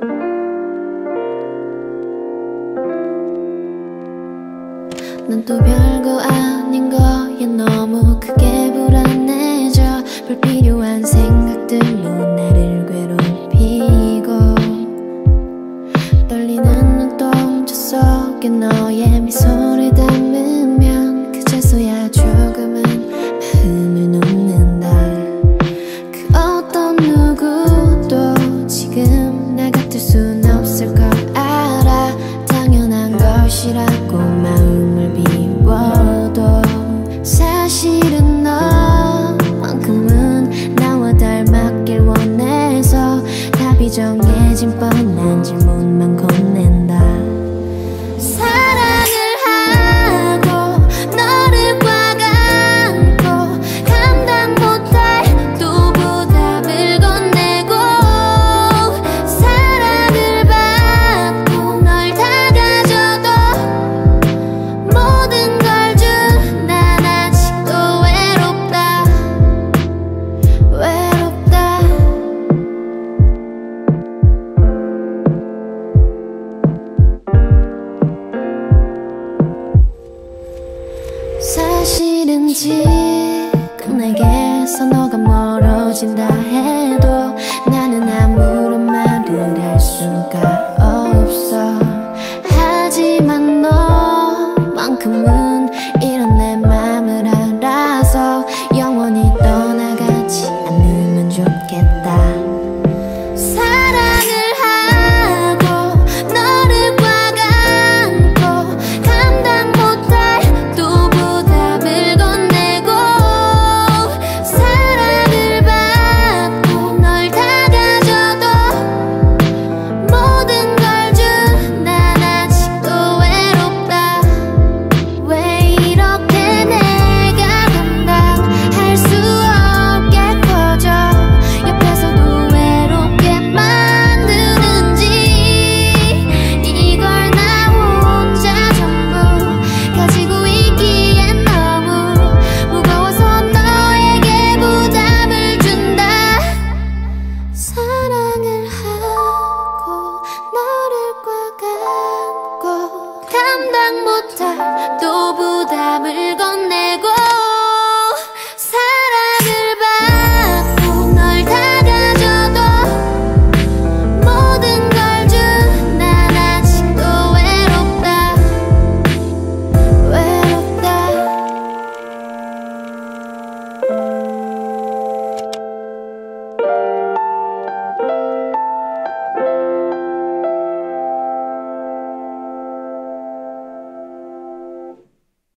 난 또 별거 아닌 거야. 너무 크게 불안해져. 불필요한 생각들로 나를 괴롭히고. 떨리는 눈동자 속에 너의 미소를 담은 만난지 모르 보이는지 끝내겠어 너가 멀어진다 해도 나는 아무런 말을 할 수가 없어. 하지만 너만큼은